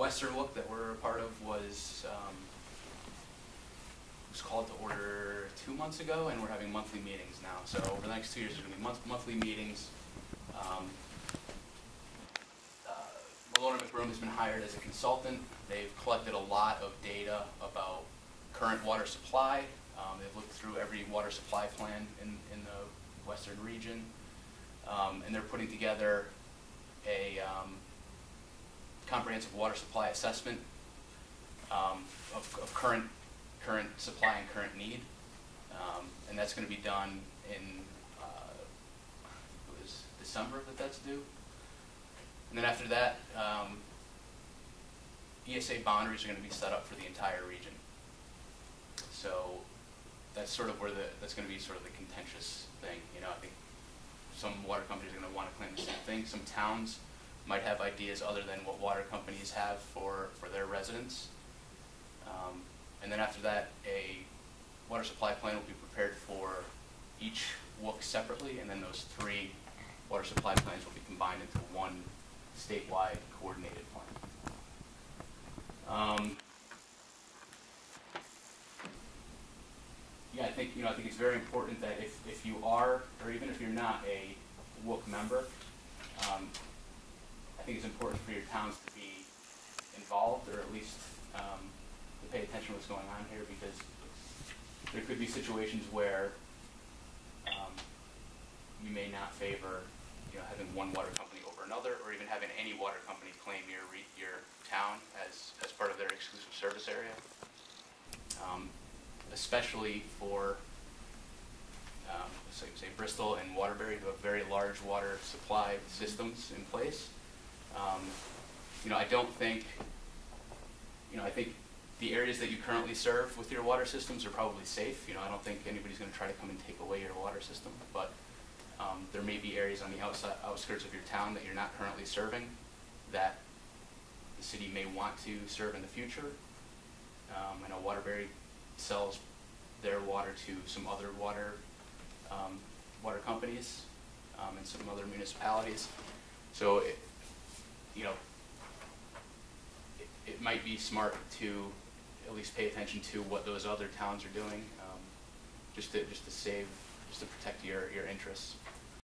Western WUCC that we're a part of was, um, was called to order two months ago, and we're having monthly meetings now. So over the next two years, there's gonna be month, monthly meetings. Um, uh, Milone MacBroom has been hired as a consultant. They've collected a lot of data about current water supply. Um, they've looked through every water supply plan in, in the western region. Um, and they're putting together a, um, comprehensive water supply assessment, um, of, of current, current supply and current need. Um, and that's gonna be done in, uh, it was December that that's due. And then after that, um, ESA boundaries are gonna be set up for the entire region. So that's sort of where the, that's gonna be sort of the contentious thing, you know, I think some water companies are gonna wanna claim the same thing, some towns might have ideas other than what water companies have for, for their residents. Um, and then after that, a water supply plan will be prepared for each WUCC separately, and then those three water supply plans will be combined into one statewide coordinated plan. Um, yeah, I think, you know, I think it's very important that if, if you are, or even if you're not a WUCC member, um, think it's important for your towns to be involved, or at least, um, to pay attention to what's going on here, because there could be situations where, um, you may not favor, you know, having one water company over another, or even having any water company claim your your town as, as part of their exclusive service area. Um, especially for, um, say, say Bristol and Waterbury, who have very large water supply systems in place. Um, you know, I don't think, you know, I think the areas that you currently serve with your water systems are probably safe. You know, I don't think anybody's gonna try to come and take away your water system, but, um, there may be areas on the outside, outskirts of your town that you're not currently serving that the city may want to serve in the future. Um, I know Waterbury sells their water to some other water, um, water companies, um, and some other municipalities. So it, you know, it, it might be smart to at least pay attention to what those other towns are doing, um, just to, just to save, just to protect your, your interests.